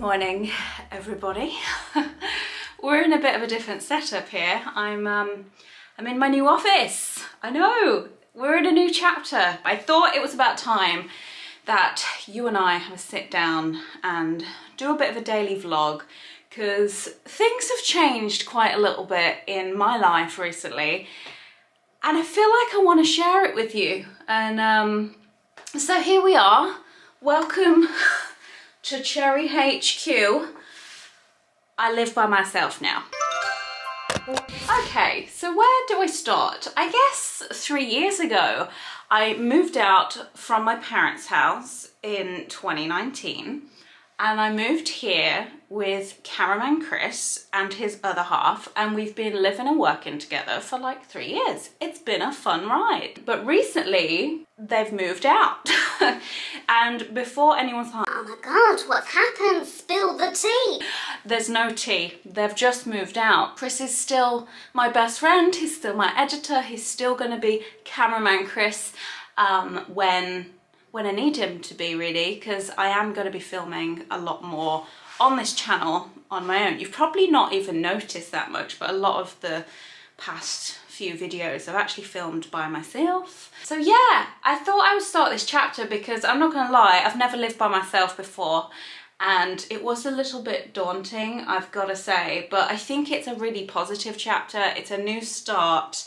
Morning, everybody. We're in a bit of a different setup here. I'm um, I'm in my new office. I know, we're in a new chapter. I thought it was about time that you and I have a sit down and do a bit of a daily vlog because things have changed quite a little bit in my life recently and I feel like I want to share it with you. And um, so here we are. Welcome to Cherry HQ. I live by myself now. Okay, so where do I start? I guess three years ago, I moved out from my parents' house in 2019 and I moved here with cameraman Chris and his other half and we've been living and working together for like three years. It's been a fun ride. But recently they've moved out and before anyone's like, oh my god, what's happened? Spill the tea. There's no tea. They've just moved out. Chris is still my best friend. He's still my editor. He's still going to be cameraman Chris um, when when I need him to be really because I am going to be filming a lot more on this channel on my own. You've probably not even noticed that much but a lot of the past few videos I've actually filmed by myself. So yeah, I thought I would start this chapter because I'm not gonna lie, I've never lived by myself before and it was a little bit daunting, I've gotta say, but I think it's a really positive chapter, it's a new start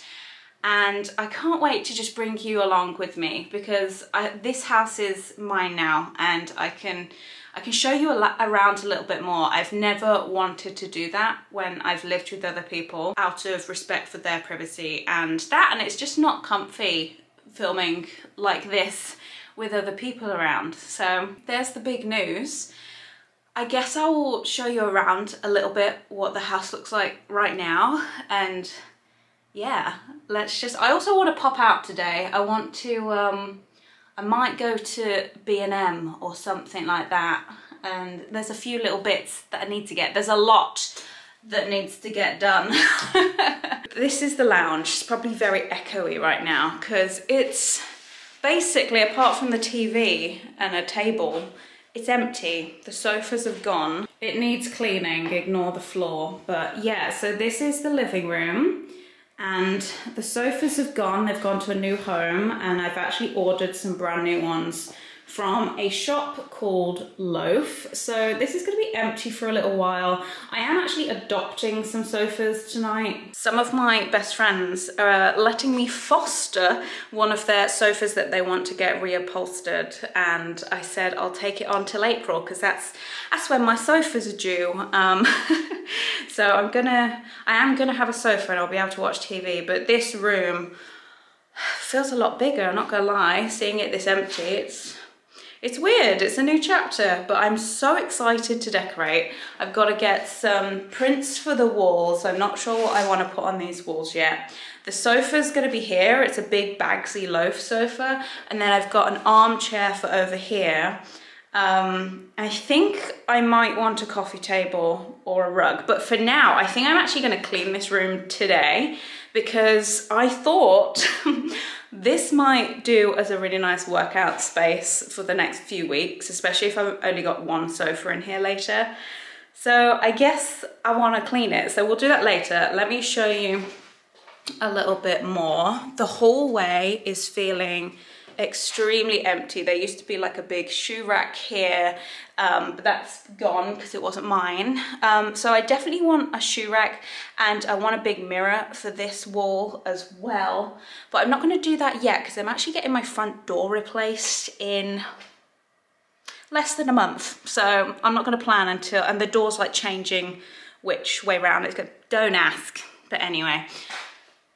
and I can't wait to just bring you along with me because I, this house is mine now and I can I can show you a around a little bit more. I've never wanted to do that when I've lived with other people out of respect for their privacy and that and it's just not comfy filming like this with other people around. So there's the big news. I guess I will show you around a little bit what the house looks like right now and yeah, let's just, I also want to pop out today. I want to, um, I might go to B&M or something like that. And there's a few little bits that I need to get. There's a lot that needs to get done. this is the lounge. It's probably very echoey right now because it's basically, apart from the TV and a table, it's empty. The sofas have gone. It needs cleaning, ignore the floor. But yeah, so this is the living room and the sofas have gone, they've gone to a new home and I've actually ordered some brand new ones from a shop called Loaf. So this is going to be empty for a little while. I am actually adopting some sofas tonight. Some of my best friends are letting me foster one of their sofas that they want to get reupholstered and I said I'll take it on till April because that's that's when my sofas are due. Um, so I'm gonna, I am gonna have a sofa and I'll be able to watch TV but this room feels a lot bigger, I'm not gonna lie, seeing it this empty, it's it's weird, it's a new chapter, but I'm so excited to decorate. I've got to get some prints for the walls. I'm not sure what I want to put on these walls yet. The sofa's going to be here. It's a big Bagsy loaf sofa. And then I've got an armchair for over here. Um, I think I might want a coffee table or a rug, but for now, I think I'm actually going to clean this room today because I thought This might do as a really nice workout space for the next few weeks, especially if I've only got one sofa in here later. So I guess I want to clean it. So we'll do that later. Let me show you a little bit more. The hallway is feeling extremely empty. There used to be like a big shoe rack here, um, but that's gone because it wasn't mine. Um, so I definitely want a shoe rack and I want a big mirror for this wall as well. But I'm not gonna do that yet because I'm actually getting my front door replaced in less than a month. So I'm not gonna plan until, and the door's like changing which way round it's going. Don't ask, but anyway.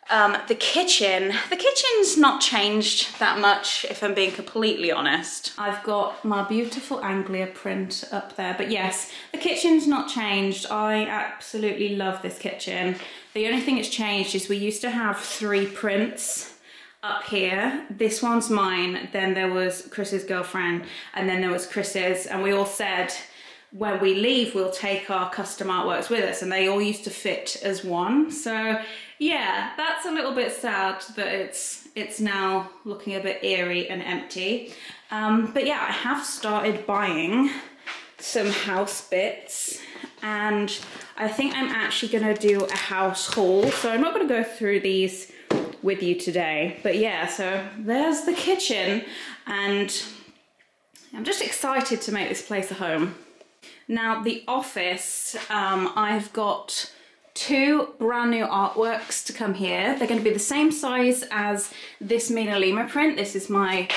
Um, the kitchen, the kitchen's not changed that much if I'm being completely honest. I've got my beautiful Anglia print up there, but yes, the kitchen's not changed. I absolutely love this kitchen. The only thing that's changed is we used to have three prints up here. This one's mine, then there was Chris's girlfriend, and then there was Chris's, and we all said when we leave, we'll take our custom artworks with us, and they all used to fit as one. So yeah, that's a little bit sad that it's it's now looking a bit eerie and empty. Um, but yeah, I have started buying some house bits and I think I'm actually gonna do a house haul. So I'm not gonna go through these with you today, but yeah, so there's the kitchen and I'm just excited to make this place a home. Now the office, um, I've got two brand new artworks to come here. They're going to be the same size as this MinaLima print. This is my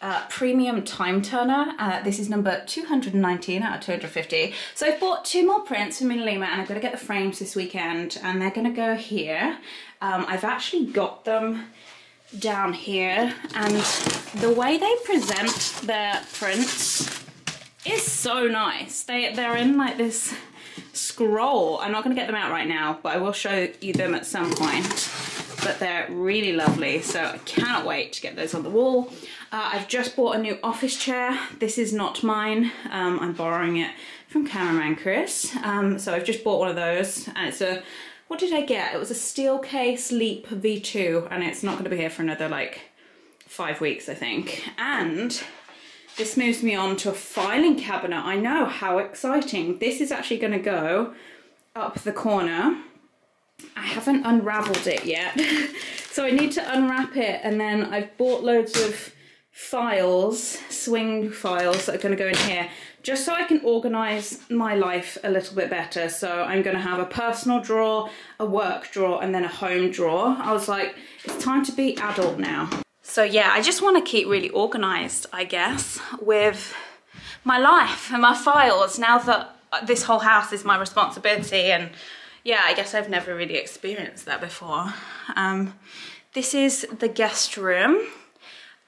uh, premium time turner. Uh, this is number 219 out of 250. So I've bought two more prints from MinaLima and I'm going to get the frames this weekend and they're going to go here. Um, I've actually got them down here and the way they present their prints is so nice. They, they're in like this scroll. I'm not going to get them out right now, but I will show you them at some point. But they're really lovely, so I cannot wait to get those on the wall. Uh, I've just bought a new office chair. This is not mine. Um, I'm borrowing it from cameraman Chris. Um, so I've just bought one of those, and it's a what did I get? It was a Steelcase Leap V2 and it's not going to be here for another like five weeks I think. And this moves me on to a filing cabinet. I know, how exciting. This is actually going to go up the corner. I haven't unraveled it yet. so I need to unwrap it and then I've bought loads of files, swing files that are going to go in here just so I can organise my life a little bit better. So I'm going to have a personal drawer, a work drawer, and then a home drawer. I was like, it's time to be adult now. So yeah, I just want to keep really organised, I guess, with my life and my files now that this whole house is my responsibility and yeah, I guess I've never really experienced that before. Um, this is the guest room.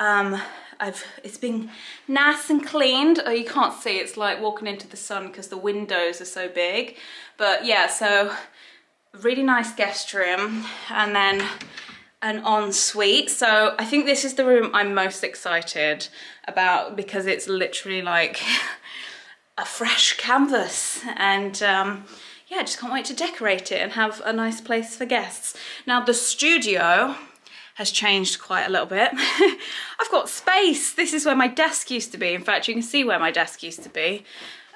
Um, I've it's been nice and cleaned. Oh, you can't see, it's like walking into the sun because the windows are so big. But yeah, so really nice guest room and then an ensuite. So I think this is the room I'm most excited about because it's literally like a fresh canvas and um, yeah, I just can't wait to decorate it and have a nice place for guests. Now the studio has changed quite a little bit. I've got space. This is where my desk used to be. In fact, you can see where my desk used to be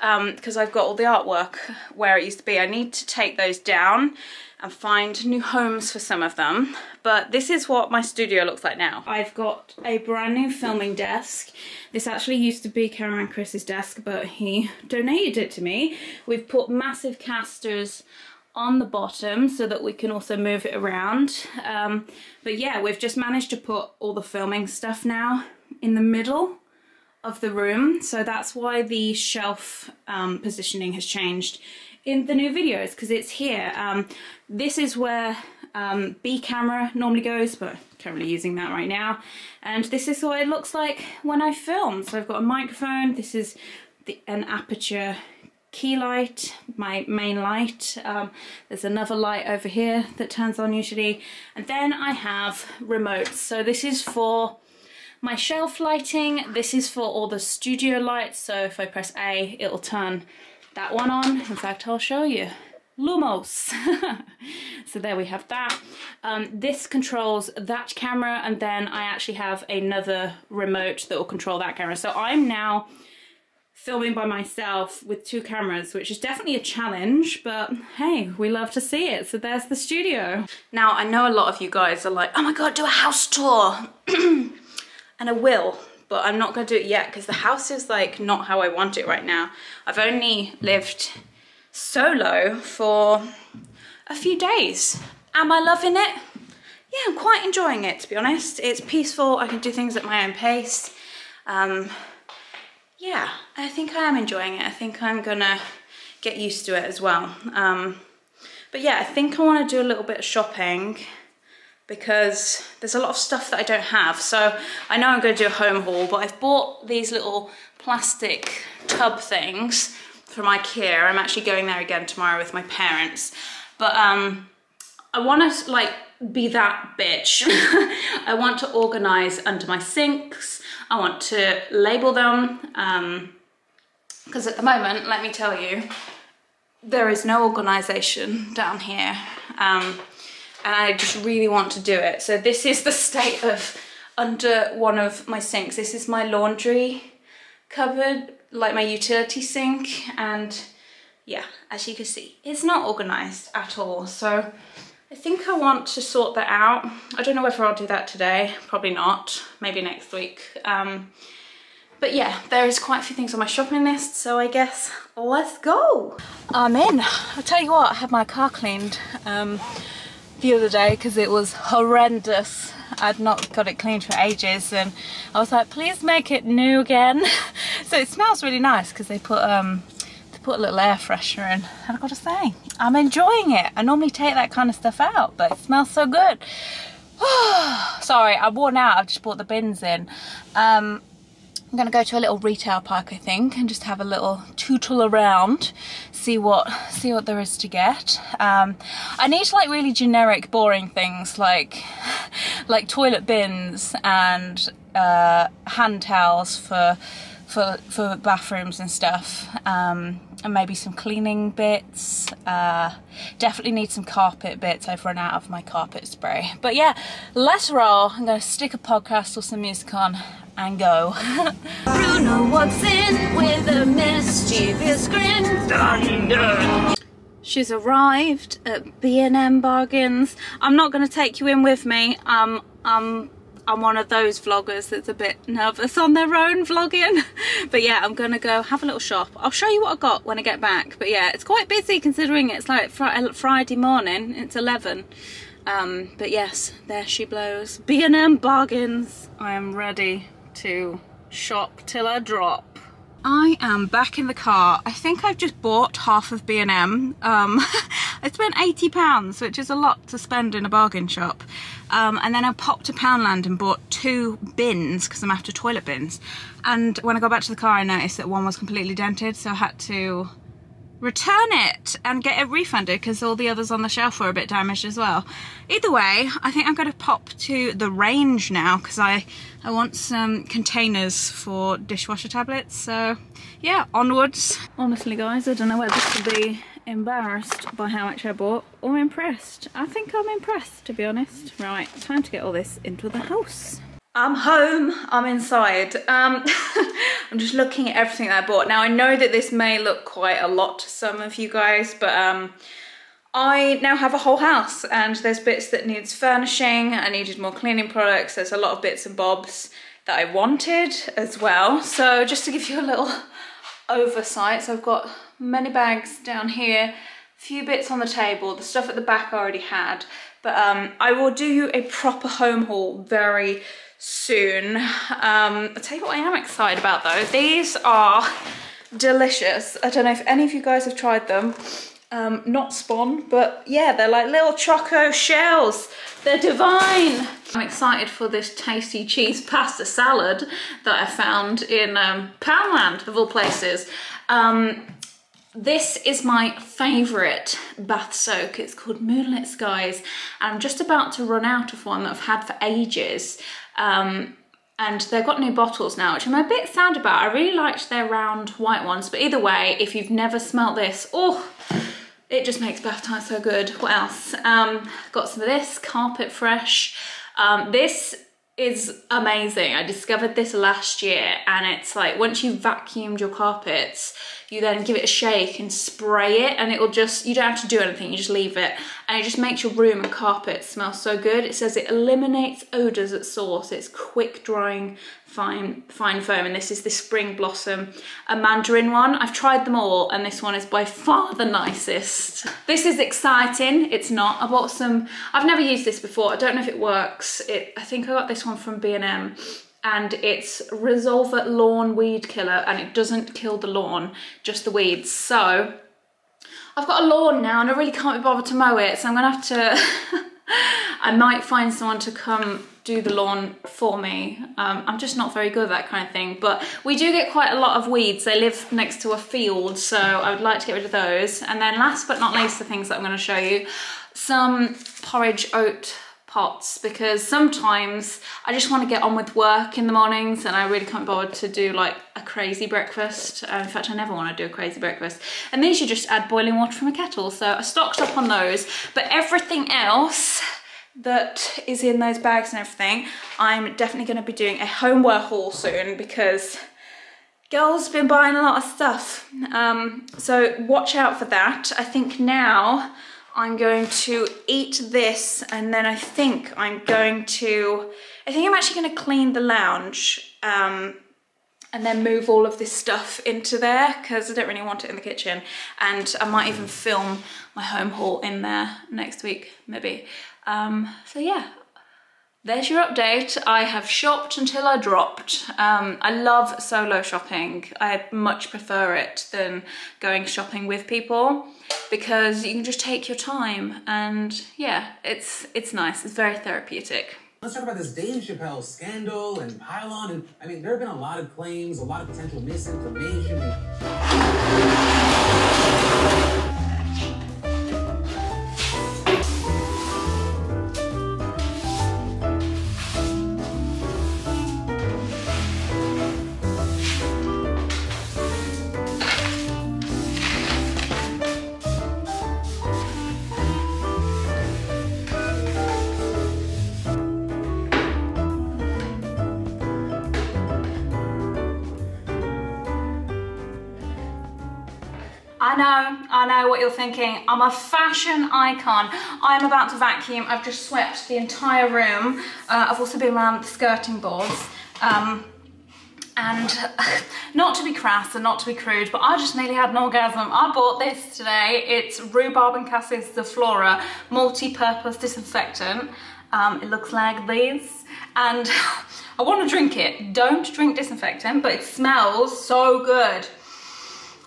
because um, I've got all the artwork where it used to be. I need to take those down and find new homes for some of them. But this is what my studio looks like now. I've got a brand new filming desk. This actually used to be Cameraman Chris's desk, but he donated it to me. We've put massive casters on the bottom so that we can also move it around. Um, but yeah, we've just managed to put all the filming stuff now in the middle of the room. So that's why the shelf um, positioning has changed in the new videos because it's here. Um, this is where um, B camera normally goes, but currently using that right now. And this is what it looks like when I film. So I've got a microphone. This is the, an Aputure key light, my main light. Um, there's another light over here that turns on usually. And then I have remotes. So this is for my shelf lighting. This is for all the studio lights. So if I press A, it'll turn that one on. In fact, I'll show you. Lumos. so there we have that. Um, this controls that camera and then I actually have another remote that will control that camera. So I'm now filming by myself with two cameras, which is definitely a challenge, but hey, we love to see it. So there's the studio. Now, I know a lot of you guys are like, oh my God, do a house tour. and I will, but I'm not gonna do it yet because the house is like not how I want it right now. I've only lived solo for a few days. Am I loving it? Yeah, I'm quite enjoying it, to be honest. It's peaceful, I can do things at my own pace. Um, yeah, I think I am enjoying it. I think I'm gonna get used to it as well. Um, but yeah, I think I wanna do a little bit of shopping because there's a lot of stuff that I don't have. So I know I'm gonna do a home haul, but I've bought these little plastic tub things from Ikea. I'm actually going there again tomorrow with my parents. But um, I wanna like be that bitch. I want to organize under my sinks. I want to label them because um, at the moment, let me tell you, there is no organization down here um, and I just really want to do it. So this is the state of under one of my sinks. This is my laundry cupboard like my utility sink and yeah, as you can see, it's not organized at all. So I think I want to sort that out. I don't know whether I'll do that today, probably not, maybe next week. Um, but yeah, there is quite a few things on my shopping list, so I guess let's go. I'm in. I'll tell you what, I had my car cleaned um, the other day because it was horrendous. I'd not got it cleaned for ages and I was like, please make it new again. so it smells really nice because they put um, they put a little air freshener in and I've got to say, I'm enjoying it. I normally take that kind of stuff out, but it smells so good. Sorry, I'm worn out. I've just brought the bins in. Um, I'm gonna go to a little retail park I think and just have a little tootle around see what see what there is to get. Um, I need like really generic boring things like like toilet bins and uh, hand towels for for for bathrooms and stuff um, and maybe some cleaning bits uh, definitely need some carpet bits I've run out of my carpet spray but yeah let's roll I'm gonna stick a podcast or some music on and go. Bruno walks in with a mischievous grin. She's arrived at B&M Bargains. I'm not going to take you in with me. Um, um, I'm one of those vloggers that's a bit nervous on their own vlogging. but yeah, I'm to go have a little shop. I'll show you what I got when I get back. But yeah, it's quite busy considering it's like fr Friday morning. It's 11. Um, but yes, there she blows. B&M Bargains. I am ready to shop till I drop. I am back in the car. I think I've just bought half of B&M. Um, I spent £80, which is a lot to spend in a bargain shop. Um, and then I popped to Poundland and bought two bins, because I'm after toilet bins. And when I got back to the car, I noticed that one was completely dented, so I had to return it and get it refunded because all the others on the shelf were a bit damaged as well. Either way, I think I'm going to pop to the range now because I, I want some containers for dishwasher tablets. So yeah, onwards. Honestly guys, I don't know whether to be embarrassed by how much I bought or impressed. I think I'm impressed to be honest. Right, time to get all this into the house. I'm home, I'm inside. Um, I'm just looking at everything that I bought. Now I know that this may look quite a lot to some of you guys, but um, I now have a whole house and there's bits that needs furnishing, I needed more cleaning products, there's a lot of bits and bobs that I wanted as well. So just to give you a little oversight, so I've got many bags down here, a few bits on the table, the stuff at the back I already had, but um, I will do a proper home haul very soon. Um, I'll tell you what I am excited about though. These are delicious. I don't know if any of you guys have tried them. Um, not spawn, but yeah, they're like little choco shells. They're divine. I'm excited for this tasty cheese pasta salad that I found in um, Poundland, of all places. Um, this is my favourite bath soak. It's called Moonlit Skies. And I'm just about to run out of one that I've had for ages. Um, and they've got new bottles now, which I'm a bit sad about. I really liked their round white ones, but either way, if you've never smelt this, oh, it just makes bath time so good. What else? Um, got some of this, Carpet Fresh. Um, this is amazing. I discovered this last year and it's like once you've vacuumed your carpets, you then give it a shake and spray it and it will just, you don't have to do anything, you just leave it. And it just makes your room and carpet smell so good. It says it eliminates odours at source. It's quick drying fine fine foam and this is the spring blossom. A mandarin one i've tried them all and this one is by far the nicest. This is exciting. It's not. I bought some i've never used this before. I don't know if it works. It i think i got this one from b&m and it's Resolver Lawn Weed Killer and it doesn't kill the lawn, just the weeds. So I've got a lawn now and I really can't be bothered to mow it, so I'm gonna have to, I might find someone to come do the lawn for me. Um, I'm just not very good at that kind of thing, but we do get quite a lot of weeds. They live next to a field, so I would like to get rid of those. And then last but not least, the things that I'm gonna show you, some porridge oat pots because sometimes I just want to get on with work in the mornings and I really can't bother to do like a crazy breakfast. Uh, in fact, I never want to do a crazy breakfast. And these you just add boiling water from a kettle. So I stocked up on those, but everything else that is in those bags and everything, I'm definitely going to be doing a homeware haul soon because girls have been buying a lot of stuff. Um, so watch out for that. I think now I'm going to eat this and then I think I'm going to, I think I'm actually going to clean the lounge um, and then move all of this stuff into there because I don't really want it in the kitchen and I might even film my home haul in there next week maybe. Um, so yeah, there's your update. I have shopped until I dropped. Um, I love solo shopping. I much prefer it than going shopping with people because you can just take your time and yeah, it's it's nice. It's very therapeutic. Let's talk about this Dave Chappelle scandal and pylon. And I mean, there have been a lot of claims, a lot of potential misinformation. Thinking. I'm a fashion icon. I'm about to vacuum. I've just swept the entire room. Uh, I've also been around the skirting boards. Um, and not to be crass and not to be crude, but I just nearly had an orgasm. I bought this today. It's Rhubarb and Cassis Zoflora multi-purpose disinfectant. Um, it looks like this. And I want to drink it. Don't drink disinfectant, but it smells so good.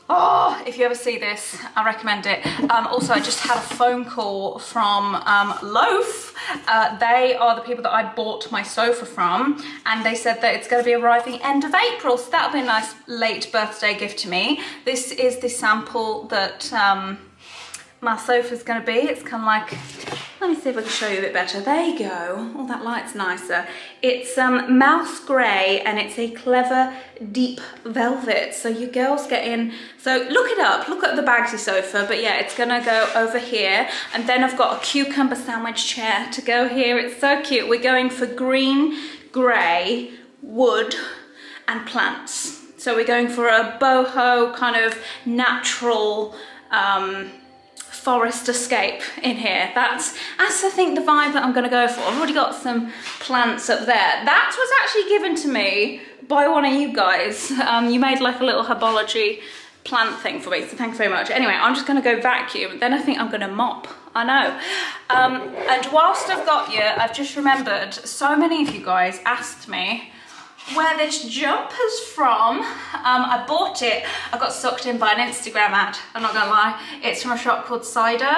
Oh, if you ever see this, I recommend it. Um, also, I just had a phone call from um, Loaf. Uh, they are the people that I bought my sofa from, and they said that it's going to be arriving end of April, so that'll be a nice late birthday gift to me. This is the sample that um, my sofa's going to be. It's kind of like let me see if I can show you a bit better. There you go. Oh, that light's nicer. It's um, mouse grey and it's a clever deep velvet. So you girls get in. So look it up. Look at the Bagsy sofa. But yeah, it's gonna go over here. And then I've got a cucumber sandwich chair to go here. It's so cute. We're going for green, grey, wood and plants. So we're going for a boho kind of natural um, forest escape in here. That's, that's I think the vibe that I'm gonna go for. I've already got some plants up there. That was actually given to me by one of you guys. Um, you made like a little herbology plant thing for me, so thanks very much. Anyway, I'm just gonna go vacuum, then I think I'm gonna mop. I know. Um, and whilst I've got you, I've just remembered so many of you guys asked me where this jumper's from. Um, I bought it, I got sucked in by an Instagram ad, I'm not gonna lie. It's from a shop called Cider,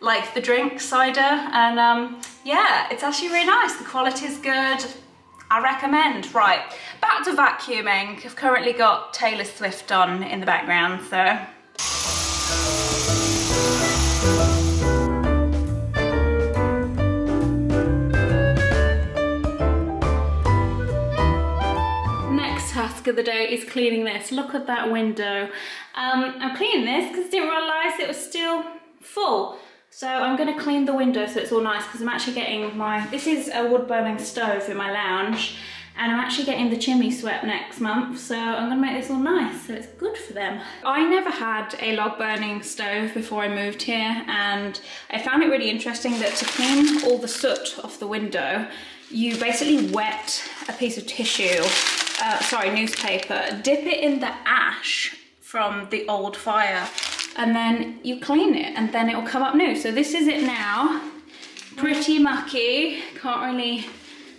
like the drink cider, and um, yeah, it's actually really nice. The quality's good, I recommend. Right, back to vacuuming. I've currently got Taylor Swift on in the background, so task of the day is cleaning this. Look at that window. Um, I'm cleaning this because I didn't realise it was still full. So I'm going to clean the window so it's all nice because I'm actually getting my, this is a wood burning stove in my lounge and I'm actually getting the chimney swept next month so I'm going to make this all nice so it's good for them. I never had a log burning stove before I moved here and I found it really interesting that to clean all the soot off the window you basically wet a piece of tissue uh, sorry, newspaper, dip it in the ash from the old fire and then you clean it and then it will come up new. So this is it now, pretty mucky, can't really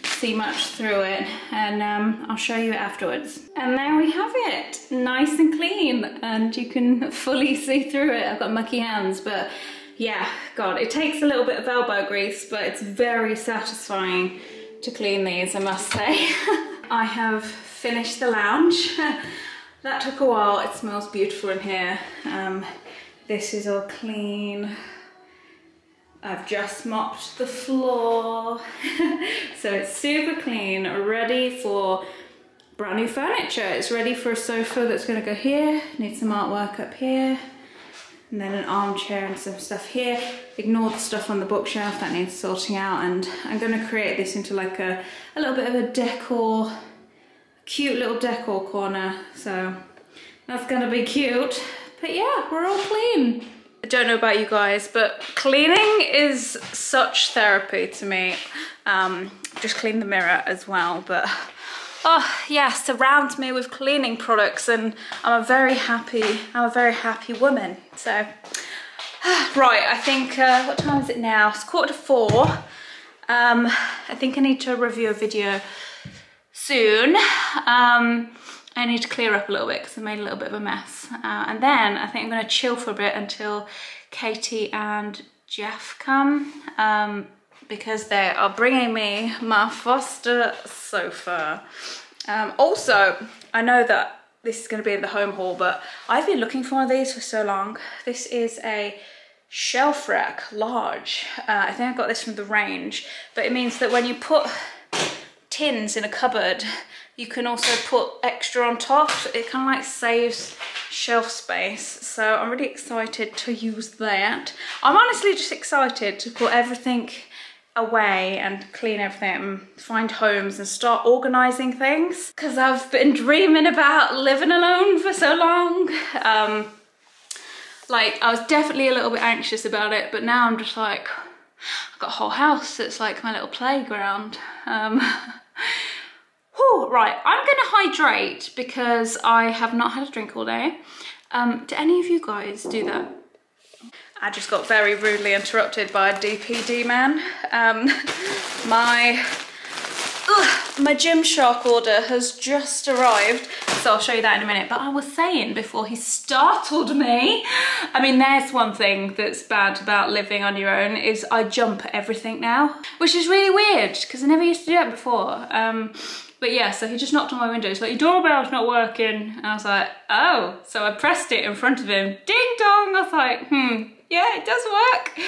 see much through it and um, I'll show you afterwards. And there we have it, nice and clean and you can fully see through it. I've got mucky hands but yeah, God, it takes a little bit of elbow grease but it's very satisfying to clean these, I must say. I have finished the lounge. that took a while. It smells beautiful in here. Um, this is all clean. I've just mopped the floor. so it's super clean, ready for brand new furniture. It's ready for a sofa that's gonna go here. Need some artwork up here. And then an armchair and some stuff here. Ignore the stuff on the bookshelf that needs sorting out. And I'm gonna create this into like a, a little bit of a decor cute little decor corner. So that's gonna be cute. But yeah, we're all clean. I don't know about you guys, but cleaning is such therapy to me. Um, just clean the mirror as well, but oh yeah, surround me with cleaning products and I'm a very happy, I'm a very happy woman. So, right, I think, uh, what time is it now? It's quarter to four. Um, I think I need to review a video soon. Um, I need to clear up a little bit because I made a little bit of a mess. Uh, and then I think I'm gonna chill for a bit until Katie and Jeff come um, because they are bringing me my Foster sofa. Um, also, I know that this is gonna be in the home haul, but I've been looking for one of these for so long. This is a shelf rack, large. Uh, I think I got this from the range, but it means that when you put tins in a cupboard, you can also put extra on top. It kind of like saves shelf space. So I'm really excited to use that. I'm honestly just excited to put everything away and clean everything find homes and start organizing things because I've been dreaming about living alone for so long. Um, like I was definitely a little bit anxious about it, but now I'm just like, I've got a whole house that's like my little playground. Um, whew, right, I'm gonna hydrate because I have not had a drink all day. Um, do any of you guys do that? I just got very rudely interrupted by a DPD man. Um, my Ugh, my Gymshark order has just arrived, so I'll show you that in a minute. But I was saying before he startled me, I mean, there's one thing that's bad about living on your own is I jump at everything now, which is really weird because I never used to do that before. Um, but yeah, so he just knocked on my window. He's like, your doorbell's not working. And I was like, oh. So I pressed it in front of him. Ding dong. I was like, hmm, yeah, it does work.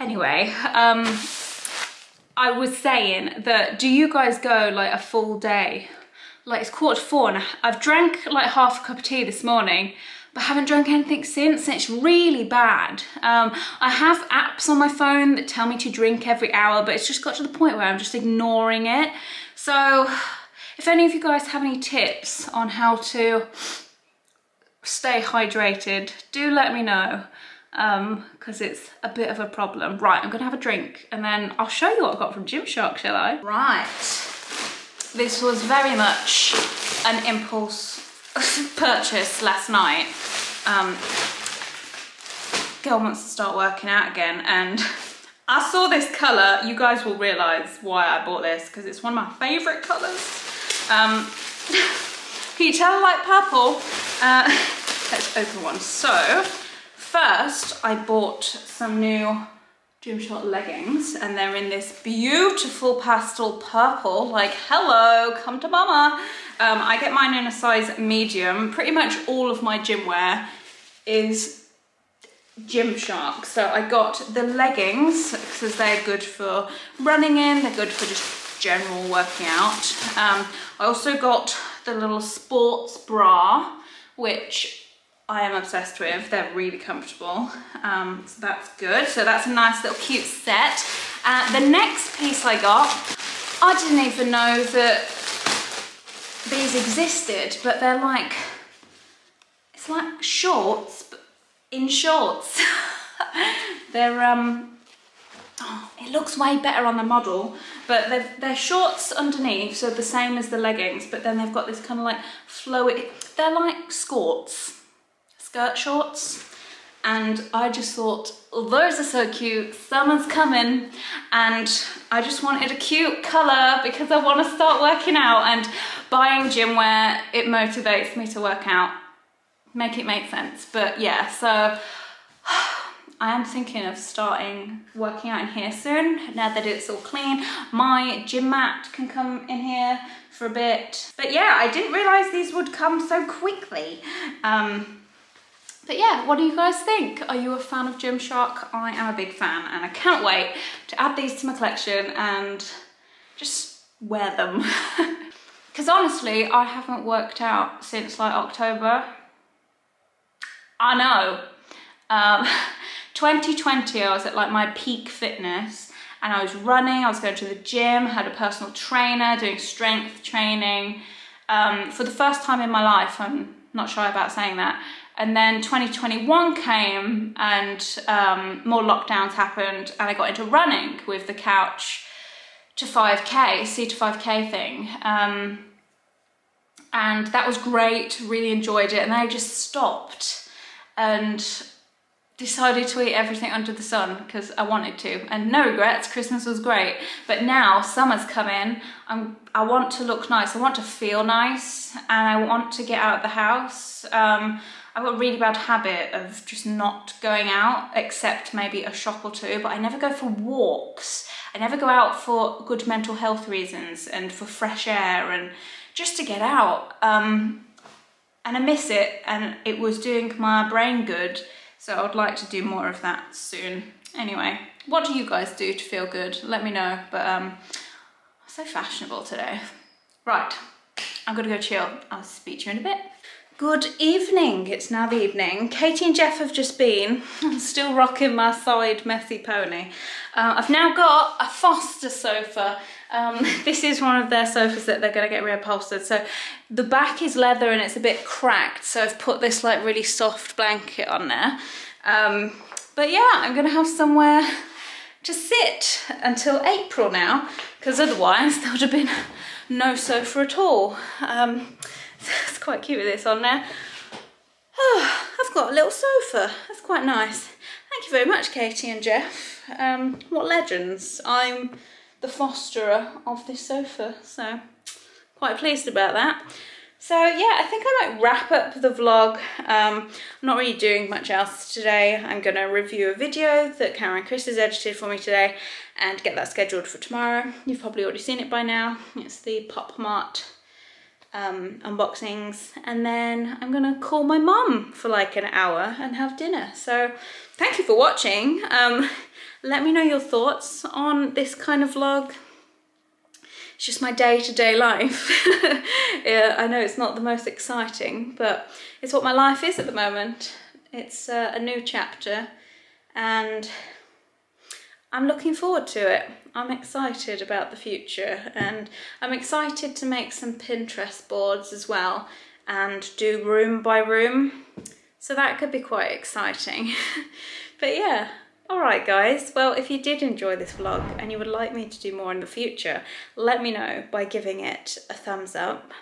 Anyway, um, I was saying that do you guys go like a full day? Like it's quarter four and I've drank like half a cup of tea this morning but haven't drunk anything since and it's really bad. Um, I have apps on my phone that tell me to drink every hour but it's just got to the point where I'm just ignoring it. So if any of you guys have any tips on how to stay hydrated, do let me know because it's a bit of a problem. Right, I'm gonna have a drink and then I'll show you what I got from Gymshark, shall I? Right, this was very much an impulse purchase last night. Um, girl wants to start working out again and I saw this colour, you guys will realise why I bought this because it's one of my favourite colours. Um, can you tell I like purple? Uh, let's open one. So, First, I bought some new Gymshark leggings and they're in this beautiful pastel purple, like, hello, come to mama. Um, I get mine in a size medium. Pretty much all of my gym wear is Gymshark. So I got the leggings because they're good for running in, they're good for just general working out. Um, I also got the little sports bra, which I am obsessed with. They're really comfortable, um, so that's good. So that's a nice little cute set. Uh, the next piece I got, I didn't even know that these existed, but they're like, it's like shorts, but in shorts. they're, um, oh, it looks way better on the model, but they're, they're shorts underneath, so the same as the leggings, but then they've got this kind of like flowy, they're like skirts skirt shorts and I just thought, those are so cute, summer's coming and I just wanted a cute colour because I want to start working out and buying gym wear, it motivates me to work out, make it make sense. But yeah, so I am thinking of starting working out in here soon now that it's all clean. My gym mat can come in here for a bit. But yeah, I didn't realise these would come so quickly. Um, but yeah, what do you guys think? Are you a fan of Gymshark? I am a big fan and I can't wait to add these to my collection and just wear them. Because honestly, I haven't worked out since like October. I know. Um, 2020, I was at like my peak fitness and I was running, I was going to the gym, had a personal trainer, doing strength training, um, for the first time in my life. I'm not shy about saying that. And then 2021 came and um, more lockdowns happened and I got into running with the couch to 5k, C to 5k thing. Um, and that was great, really enjoyed it. And then I just stopped and decided to eat everything under the sun because I wanted to and no regrets Christmas was great but now summer's come in I'm I want to look nice I want to feel nice and I want to get out of the house um, I've got a really bad habit of just not going out except maybe a shop or two but I never go for walks I never go out for good mental health reasons and for fresh air and just to get out um, and I miss it and it was doing my brain good so I would like to do more of that soon. Anyway, what do you guys do to feel good? Let me know, but um, I'm so fashionable today. Right, I'm gonna go chill. I'll speak to you in a bit. Good evening, it's now the evening. Katie and Jeff have just been. I'm still rocking my side messy pony. Uh, I've now got a Foster sofa. Um, this is one of their sofas that they're gonna get reupholstered. So the back is leather and it's a bit cracked. So I've put this like really soft blanket on there. Um, but yeah, I'm gonna have somewhere to sit until April now, because otherwise there would have been no sofa at all. Um, it's quite cute with this on there. Oh, I've got a little sofa. That's quite nice. Thank you very much, Katie and Jeff. Um, what legends. I'm the fosterer of this sofa, so quite pleased about that. So yeah, I think I might wrap up the vlog. Um, I'm not really doing much else today. I'm gonna review a video that Cameraman Chris has edited for me today and get that scheduled for tomorrow. You've probably already seen it by now. It's the Pop Mart um, unboxings and then I'm gonna call my mum for like an hour and have dinner. So thank you for watching. Um, let me know your thoughts on this kind of vlog. It's just my day-to-day -day life. yeah, I know it's not the most exciting, but it's what my life is at the moment. It's uh, a new chapter and I'm looking forward to it. I'm excited about the future and I'm excited to make some Pinterest boards as well and do room by room. So that could be quite exciting. but yeah, alright guys, well if you did enjoy this vlog and you would like me to do more in the future, let me know by giving it a thumbs up.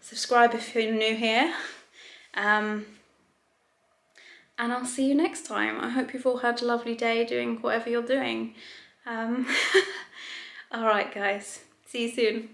Subscribe if you're new here. Um, and I'll see you next time. I hope you've all had a lovely day doing whatever you're doing. Um, all right, guys. See you soon.